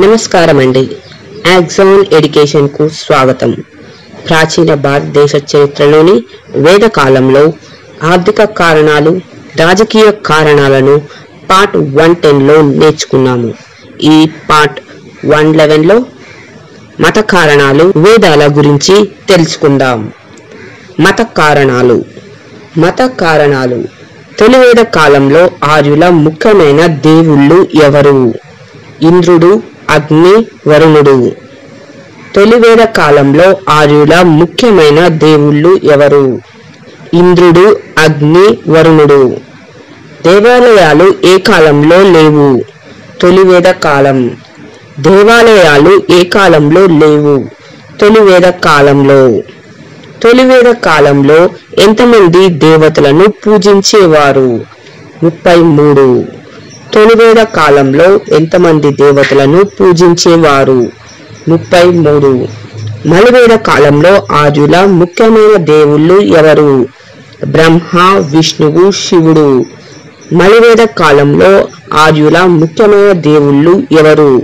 నమస్కారం అండి యాక్సాన్ ఎడ్యుకేషన్కు స్వాగతం. ప్రాచీన భారతదేశ చరిత్రలోని వేద కాలంలో ఆర్థిక కారణాలు రాజకీయ కారణాలను పార్ట్ వన్ టెన్లో నేర్చుకున్నాము. ఈ పార్ట్ వన్ లెవెన్లో మత కారణాలు వేదాల గురించి తెలుసుకుందాం. మత కారణాలు. మత కారణాలు. తొలివేద కాలంలో ఆర్యుల ముఖ్యమైన దేవుళ్ళు ఎవరు? ఇంద్రుడు అగ్ని వరుణుడు తొలివేద కాలంలో ఆర్యుల ముఖ్యమైన దేవుళ్ళు ఎవరు? ఇంద్రుడు అగ్ని వరుణుడు. దేవాలయాలు ఏ కాలంలో లేవు? తొలివేద కాలం. దేవాలయాలు ఏ కాలంలో లేవు? తొలివేద కాలంలో. తొలివేద కాలంలో ఎంతమంది దేవతలను పూజించేవారు? ముప్పై మూడు. తొలివేద కాలంలో ఎంతమంది దేవతలను పూజించేవారు? ముప్పై మూడు మలివేద కాలంలో ఆర్యుల ముఖ్యమైన దేవుళ్ళు ఎవరు? బ్రహ్మ విష్ణువు శివుడు. మలివేద కాలంలో ఆర్యుల ముఖ్యమైన దేవుళ్ళు ఎవరు?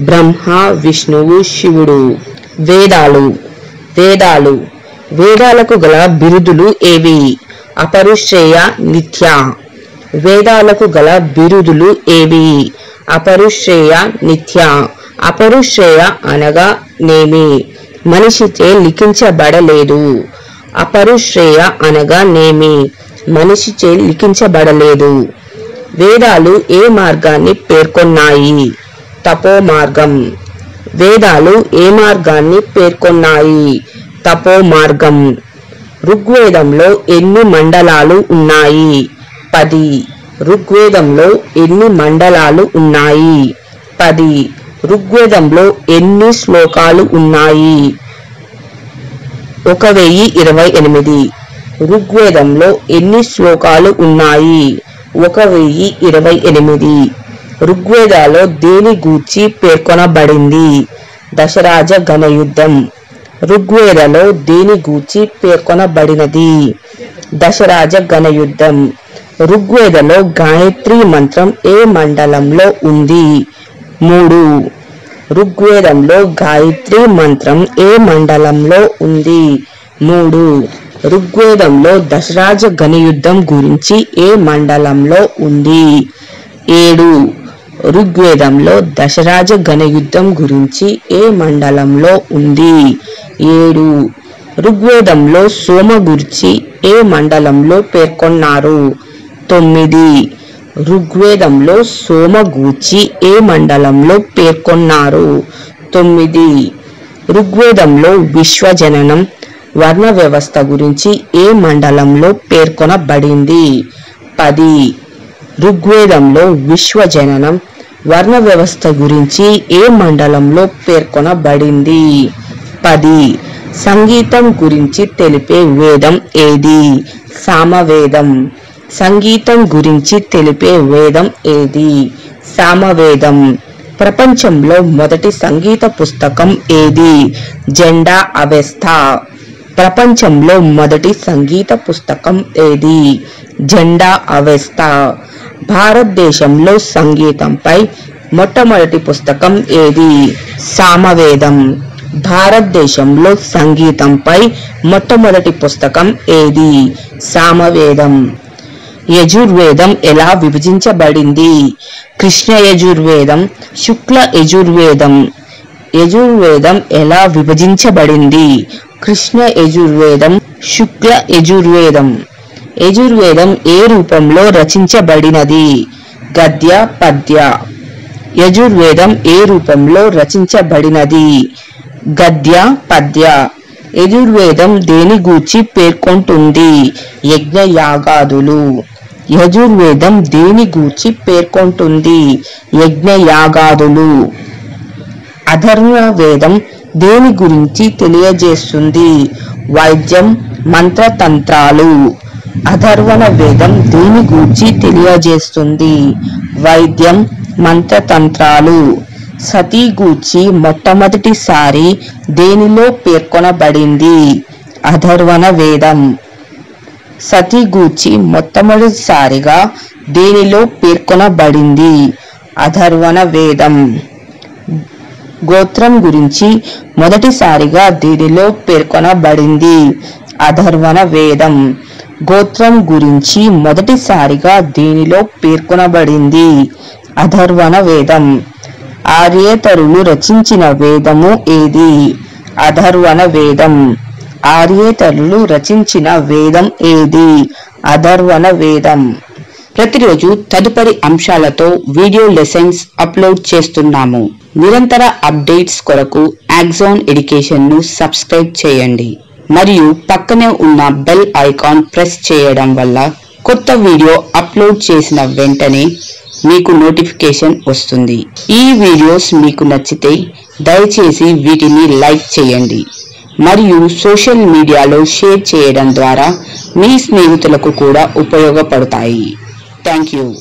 బ్రహ్మ విష్ణువు శివుడు. వేదాలు. వేదాలు. వేదాలకు గల బిరుదులు ఏవి? అపరుశ్రేయ నిత్య. వేదాలకు గల బిరుదులు ఏవి? అపరుశ్రేయ నిత్య. అపరుశ్రేయ అనగా నేమి. మనిషిచే లిఖించబడలేదు. అపరుశ్రేయ అనగా నేమి. మనిషిచే లిఖించబడలేదు. వేదాలు ఏ మార్గాన్ని పేర్కొన్నాయి? తపో మార్గం వేదాలు ఏ మార్గాన్ని పేర్కొన్నాయి? తపో మార్గం ఋగ్వేదంలో ఎన్ని మండలాలు ఉన్నాయి? పది. ఋగ్వేదంలో ఎన్ని మండలాలు ఉన్నాయి? పది. ఋగ్వేదంలో ఎన్ని శ్లోకాలు ఉన్నాయి? ఒక వెయ్యి ఇరవై ఎనిమిది. ఋగ్వేదంలో ఎన్ని శ్లోకాలు ఉన్నాయి? ఒక వెయ్యి ఇరవై ఎనిమిది. ఋగ్వేదాలో దేని గూర్చి పేర్కొనబడింది? దశరాజ ఘనయుద్ధం. ఋగ్వేదలో దేని గూర్చి పేర్కొనబడినది? దశరాజ ఘనయుద్ధం. ఋగ్వేదలో గాయత్రి మంత్రం ఏ మండలంలో ఉంది? మూడు. ఋగ్వేదంలో గాయత్రి మంత్రం ఏ మండలంలో ఉంది? మూడు. ఋగ్వేదంలో దశరాజ గణయుద్ధం గురించి ఏ మండలంలో ఉంది? ఏడు. ఋగ్వేదంలో దశరాజ గణయుద్ధం గురించి ఏ మండలంలో ఉంది? ఏడు. ఋగ్వేదంలో సోమ గురించి ఏ మండలంలో పేర్కొన్నారు? తొమ్మిది. ఋగ్వేదంలో సోమగూచి ఏ మండలంలో పేర్కొన్నారు? తొమ్మిది. ఋగ్వేదంలో విశ్వజననం వర్ణ వ్యవస్థ గురించి ఏ మండలంలో పేర్కొనబడింది? పది. ఋగ్వేదంలో విశ్వజననం వర్ణ వ్యవస్థ గురించి ఏ మండలంలో పేర్కొనబడింది? పది. సంగీతం గురించి తెలిపే వేదం ఏది? సామవేదం. సంగీతం గురించి తెలిపే వేదం ఏది? సామవేదం. ప్రపంచంలో మొదటి సంగీత పుస్తకం ఏది? జెండా అవెస్థ. ప్రపంచంలో మొదటి సంగీత పుస్తకం ఏది? జెండా అవెస్థ. భారతదేశంలో సంగీతంపై మొట్టమొదటి పుస్తకం ఏది? సామవేదం. భారతదేశంలో సంగీతంపై మొట్టమొదటి పుస్తకం ఏది? సామవేదం. యజుర్వేదం ఎలా విభజించబడింది? కృష్ణ యజుర్వేదం శుక్ల యజుర్వేదం. యజుర్వేదం ఎలా విభజించబడింది? కృష్ణ యజుర్వేదం శుక్ల యజుర్వేదం. యజుర్వేదం ఏ రూపంలో రచించబడినది? గద్య పద్య. యజుర్వేదం ఏ రూపంలో రచించబడినది? గద్య పద్య. యజుర్వేదం దేని గూర్చి పేర్కొంటుంది? యజ్ఞ యాగాదులు యజుర్వేదం దేని గూర్చి పేర్కొంటుంది. యజ్ఞ యాగాదులు అధర్వ వేదం దేని గురించి తెలియజేస్తుంది? వైద్యం మంత్రతంత్రాలు. అధర్వణ వేదం దేని గూర్చి తెలియజేస్తుంది. వైద్యం మంత్రతంత్రాలు. సతీ గూర్చి మొట్టమొదటిసారి దేనిలో పేర్కొనబడింది? అధర్వణ వేదం సతీ గూర్చి మొట్టమొదటిసారిగా దీనిలో పేర్కొనబడింది. అధర్వణ వేదం. గోత్రం గురించి మొదటిసారిగా దీనిలో పేర్కొనబడింది. అధర్వణ వేదం. గోత్రం గురించి మొదటిసారిగా దీనిలో పేర్కొనబడింది. అధర్వణ వేదం. ఆర్యేతరులు రచించిన వేదము ఏది? అధర్వణ వేదం. ఆర్యేతరులు రచించిన వేదం ఏది? అధర్వణ వేదం. ప్రతిరోజు తదుపరి అంశాలతో వీడియో లెసన్స్ అప్లోడ్ చేస్తున్నాము. నిరంతర అప్డేట్స్ కొరకు యాక్జోన్ ఎడ్యుకేషన్ను సబ్స్క్రైబ్ చేయండి. మరియు పక్కనే ఉన్న బెల్ ఐకాన్ ప్రెస్ చేయడం వల్ల కొత్త వీడియో అప్లోడ్ చేసిన వెంటనే మీకు నోటిఫికేషన్ వస్తుంది. ఈ వీడియోస్ మీకు నచ్చితే దయచేసి వీటిని లైక్ చేయండి. మరియు సోషల్ మీడియాలో షేర్ చేయడం ద్వారా మీ స్నేహితులకు కూడా ఉపయోగపడతాయి. Thank you.